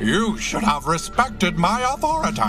You should have respected my authority.